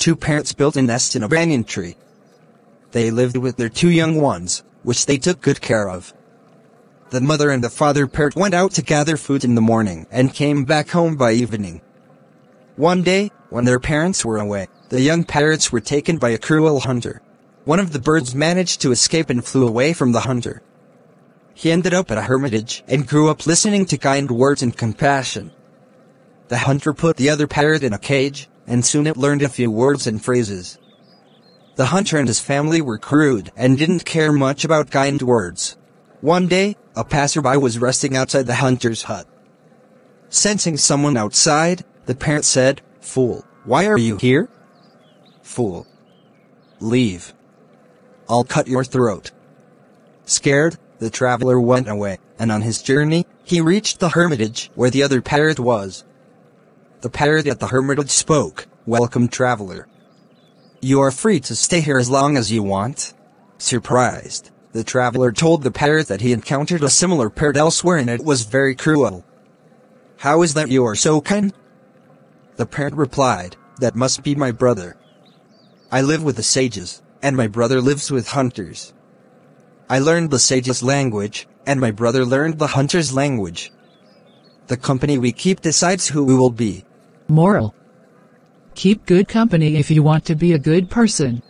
two parrots built a nest in a banyan tree. They lived with their two young ones, which they took good care of. The mother and the father parrot went out to gather food in the morning and came back home by evening. One day, when their parents were away, the young parrots were taken by a cruel hunter. One of the birds managed to escape and flew away from the hunter. He ended up at a hermitage and grew up listening to kind words and compassion. The hunter put the other parrot in a cage, and soon it learned a few words and phrases. The hunter and his family were crude and didn't care much about kind words. One day, a passerby was resting outside the hunter's hut. Sensing someone outside, the parrot said, Fool, why are you here? Fool. Leave. I'll cut your throat. Scared, the traveler went away, and on his journey, he reached the hermitage where the other parrot was. The parrot at the hermitage spoke, Welcome traveler. You are free to stay here as long as you want. Surprised, the traveler told the parrot that he encountered a similar parrot elsewhere and it was very cruel. How is that you are so kind? The parrot replied, That must be my brother. I live with the sages, and my brother lives with hunters. I learned the sage's language, and my brother learned the hunter's language. The company we keep decides who we will be. Moral. Keep good company if you want to be a good person.